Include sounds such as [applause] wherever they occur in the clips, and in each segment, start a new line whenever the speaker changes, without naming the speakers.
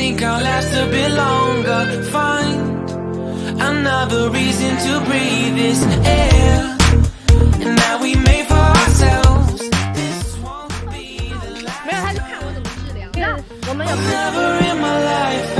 think I'll last a bit longer. Find another reason to breathe this air. And now we made for ourselves. This won't be the last.
Time.
Never in my life.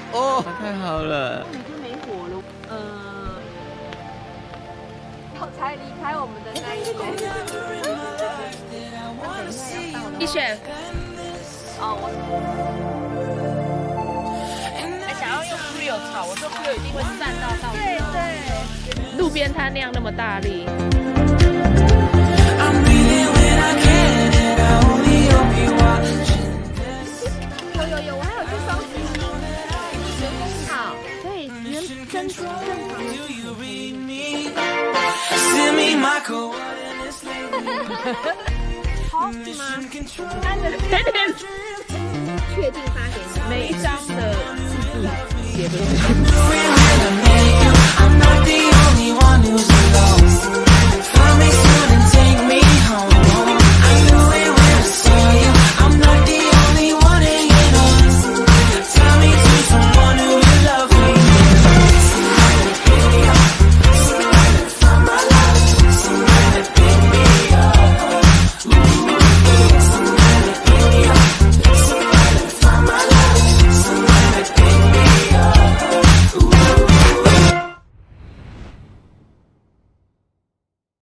哦，
太好了！
这里就没火了，嗯，才离开我们的那一天里，等一下要上。碧雪，哦我，还想要用布油炒，我说布油一定会散到到。对对，路边摊量那么大力。原真正常。
Do you read me? Send me my coordinates lately.
好是吗？
Mission control. [laughs]
确定发给你，每一张的字数写的。
Do [laughs]